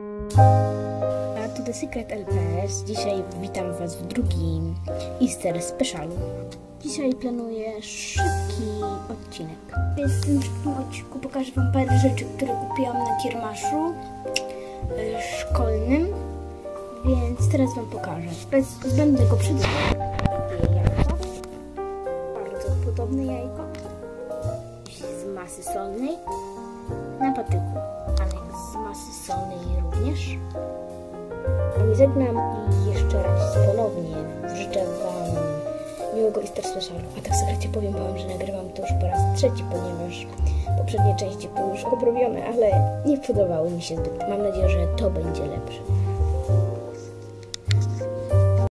A to The Secret LPS. Dzisiaj witam Was w drugim Easter Specialu. Dzisiaj planuję szybki odcinek. Więc w tym szybkim odcinku pokażę Wam parę rzeczy, które kupiłam na kiermaszu e, szkolnym. Więc teraz Wam pokażę. Bez zbędnego przedłużenia. Jajko. Bardzo podobne jajko. Z masy solnej. Na patyku. Ale z masy również. A żegnam i jeszcze raz ponownie życzę Wam miłego Easter Specialu. A tak sobie powiem Wam, że nagrywam to już po raz trzeci, ponieważ poprzednie części były już obrobione, ale nie podobały mi się zbyt. Mam nadzieję, że to będzie lepsze.